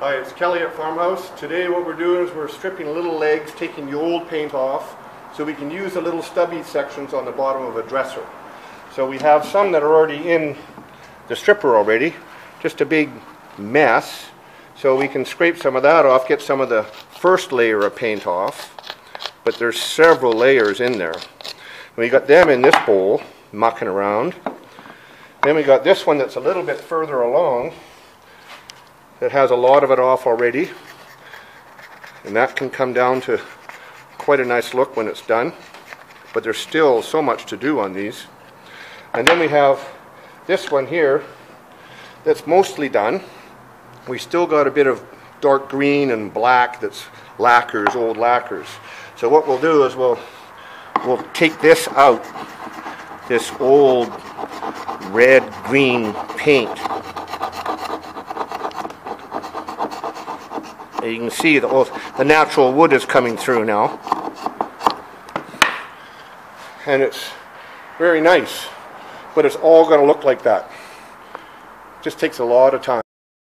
Hi, it's Kelly at Farmhouse. Today what we're doing is we're stripping little legs, taking the old paint off, so we can use the little stubby sections on the bottom of a dresser. So we have some that are already in the stripper already, just a big mess. So we can scrape some of that off, get some of the first layer of paint off, but there's several layers in there. We got them in this bowl, mucking around. Then we got this one that's a little bit further along that has a lot of it off already. And that can come down to quite a nice look when it's done. But there's still so much to do on these. And then we have this one here that's mostly done. We still got a bit of dark green and black that's lacquers, old lacquers. So what we'll do is we'll we'll take this out, this old red green paint. You can see the, old, the natural wood is coming through now. And it's very nice, but it's all going to look like that. Just takes a lot of time.